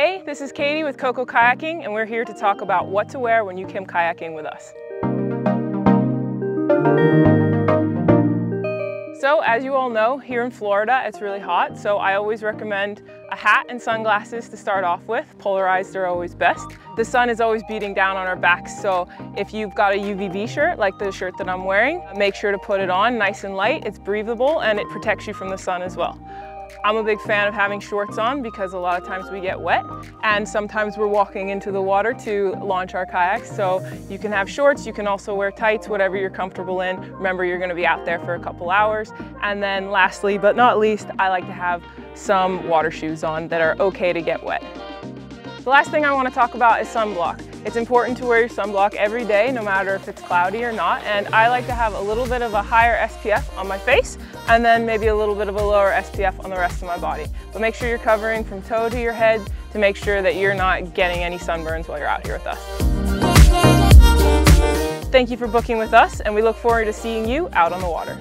Hey, this is Katie with Cocoa Kayaking and we're here to talk about what to wear when you come kayaking with us. So as you all know, here in Florida, it's really hot, so I always recommend a hat and sunglasses to start off with. Polarized are always best. The sun is always beating down on our backs, so if you've got a UVB shirt, like the shirt that I'm wearing, make sure to put it on nice and light. It's breathable and it protects you from the sun as well. I'm a big fan of having shorts on because a lot of times we get wet and sometimes we're walking into the water to launch our kayaks. So you can have shorts, you can also wear tights, whatever you're comfortable in. Remember, you're gonna be out there for a couple hours. And then lastly, but not least, I like to have some water shoes on that are okay to get wet. The last thing I wanna talk about is sunblock. It's important to wear your sunblock every day, no matter if it's cloudy or not. And I like to have a little bit of a higher SPF on my face and then maybe a little bit of a lower SPF on the rest of my body. But make sure you're covering from toe to your head to make sure that you're not getting any sunburns while you're out here with us. Thank you for booking with us and we look forward to seeing you out on the water.